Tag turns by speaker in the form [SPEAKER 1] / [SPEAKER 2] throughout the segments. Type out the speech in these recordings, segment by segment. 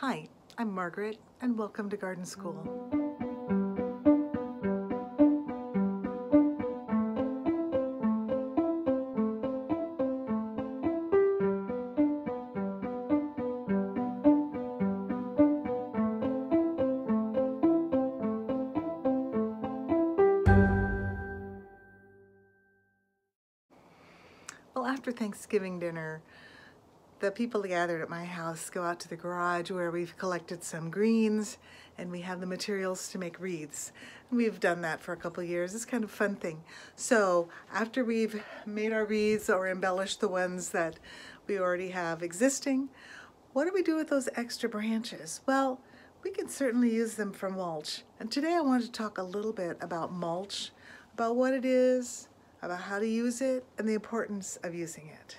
[SPEAKER 1] Hi, I'm Margaret, and welcome to Garden School. Well, after Thanksgiving dinner, the people gathered at my house go out to the garage where we've collected some greens and we have the materials to make wreaths. We've done that for a couple years. It's kind of fun thing. So after we've made our wreaths or embellished the ones that we already have existing, what do we do with those extra branches? Well, we can certainly use them for mulch. And today I want to talk a little bit about mulch, about what it is, about how to use it, and the importance of using it.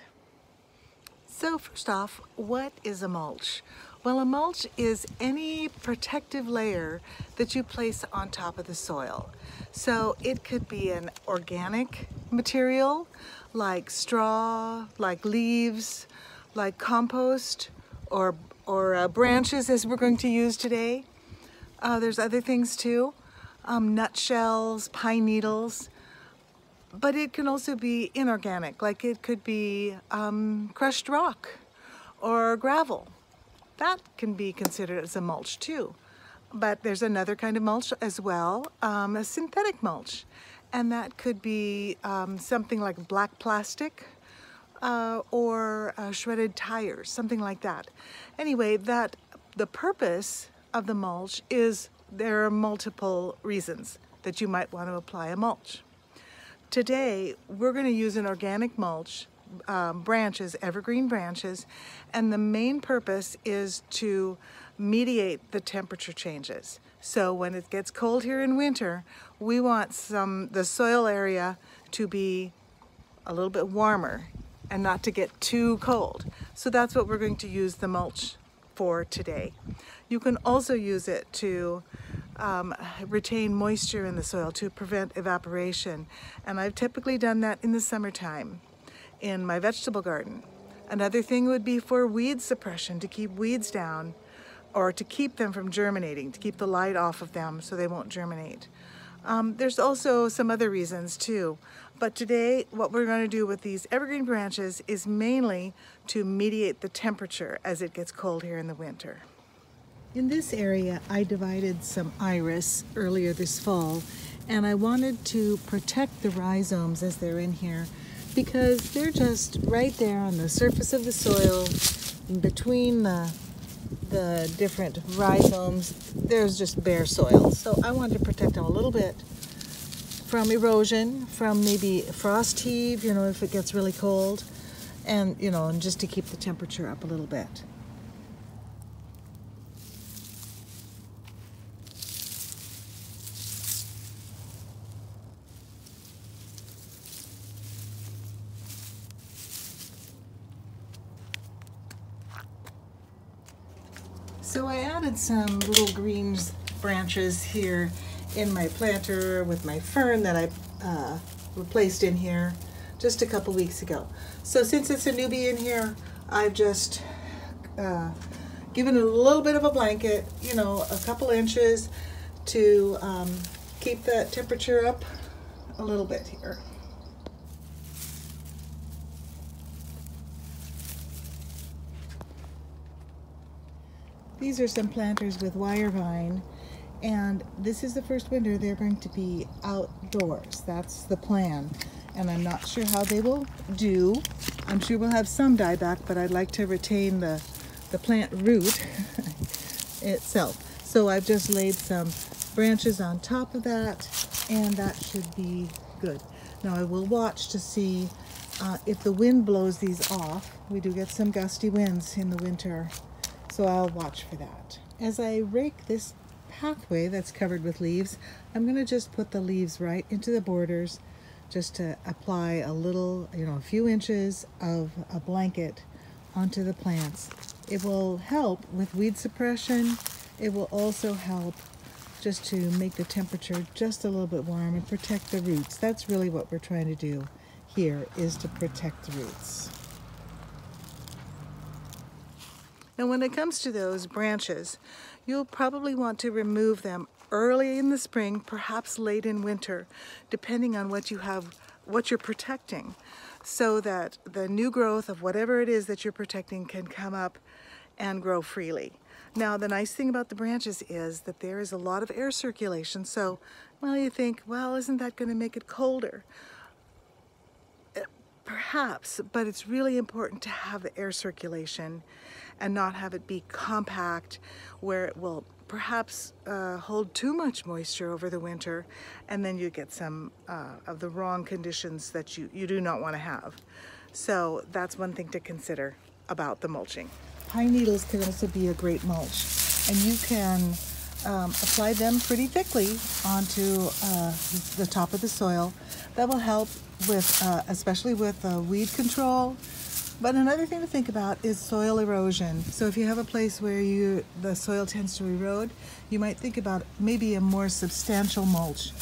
[SPEAKER 1] So first off, what is a mulch? Well, a mulch is any protective layer that you place on top of the soil. So it could be an organic material like straw, like leaves, like compost, or, or uh, branches as we're going to use today. Uh, there's other things too, um, nutshells, pine needles but it can also be inorganic, like it could be um, crushed rock or gravel. That can be considered as a mulch too. But there's another kind of mulch as well, um, a synthetic mulch. And that could be um, something like black plastic uh, or uh, shredded tires, something like that. Anyway, that the purpose of the mulch is there are multiple reasons that you might want to apply a mulch. Today, we're going to use an organic mulch, um, branches, evergreen branches, and the main purpose is to mediate the temperature changes. So when it gets cold here in winter, we want some the soil area to be a little bit warmer and not to get too cold. So that's what we're going to use the mulch for today. You can also use it to um, retain moisture in the soil to prevent evaporation. And I've typically done that in the summertime in my vegetable garden. Another thing would be for weed suppression, to keep weeds down or to keep them from germinating, to keep the light off of them so they won't germinate. Um, there's also some other reasons too. But today, what we're going to do with these evergreen branches is mainly to mediate the temperature as it gets cold here in the winter. In this area, I divided some iris earlier this fall, and I wanted to protect the rhizomes as they're in here because they're just right there on the surface of the soil in between the the different rhizomes. There's just bare soil. So I wanted to protect them a little bit from erosion from maybe frost heave you know if it gets really cold and you know and just to keep the temperature up a little bit So I added some little green branches here in my planter with my fern that I uh, replaced in here just a couple weeks ago. So since it's a newbie in here, I've just uh, given it a little bit of a blanket, you know, a couple inches to um, keep that temperature up a little bit here. These are some planters with wire vine and this is the first winter they're going to be outdoors. That's the plan. And I'm not sure how they will do. I'm sure we'll have some dieback, but I'd like to retain the, the plant root itself. So I've just laid some branches on top of that and that should be good. Now I will watch to see uh, if the wind blows these off. We do get some gusty winds in the winter so I'll watch for that. As I rake this pathway that's covered with leaves, I'm going to just put the leaves right into the borders just to apply a little, you know, a few inches of a blanket onto the plants. It will help with weed suppression. It will also help just to make the temperature just a little bit warm and protect the roots. That's really what we're trying to do here is to protect the roots. Now when it comes to those branches, you'll probably want to remove them early in the spring, perhaps late in winter, depending on what you have, what you're protecting, so that the new growth of whatever it is that you're protecting can come up and grow freely. Now, the nice thing about the branches is that there is a lot of air circulation. So, well, you think, well, isn't that going to make it colder? Perhaps, but it's really important to have the air circulation and not have it be compact where it will perhaps uh, hold too much moisture over the winter and then you get some uh, of the wrong conditions that you, you do not want to have. So that's one thing to consider about the mulching. Pine needles can also be a great mulch and you can um, apply them pretty thickly onto uh, the top of the soil. That will help with, uh, especially with uh, weed control. But another thing to think about is soil erosion. So if you have a place where you the soil tends to erode, you might think about maybe a more substantial mulch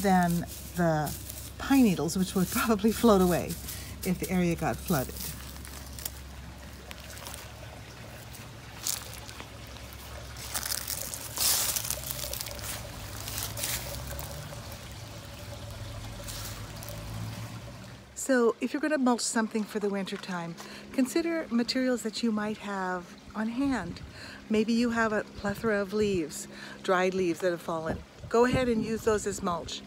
[SPEAKER 1] than the pine needles, which would probably float away if the area got flooded. So if you're going to mulch something for the winter time, consider materials that you might have on hand. Maybe you have a plethora of leaves, dried leaves that have fallen. Go ahead and use those as mulch.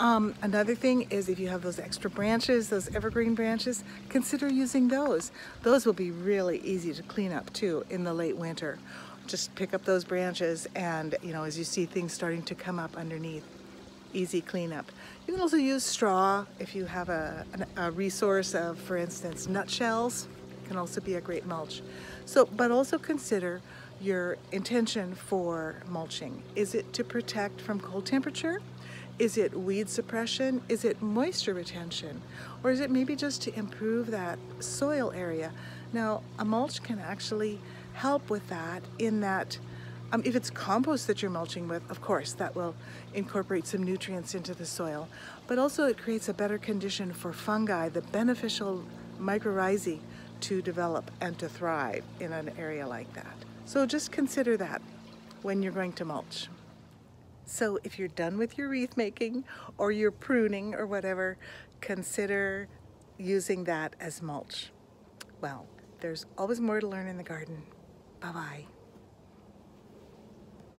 [SPEAKER 1] Um, another thing is if you have those extra branches, those evergreen branches, consider using those. Those will be really easy to clean up too in the late winter. Just pick up those branches and, you know, as you see things starting to come up underneath easy cleanup. You can also use straw if you have a, a resource of, for instance, nutshells can also be a great mulch. So, but also consider your intention for mulching. Is it to protect from cold temperature? Is it weed suppression? Is it moisture retention? Or is it maybe just to improve that soil area? Now, a mulch can actually help with that in that um, if it's compost that you're mulching with, of course, that will incorporate some nutrients into the soil. But also it creates a better condition for fungi, the beneficial mycorrhizae, to develop and to thrive in an area like that. So just consider that when you're going to mulch. So if you're done with your wreath making or your pruning or whatever, consider using that as mulch. Well, there's always more to learn in the garden. Bye-bye.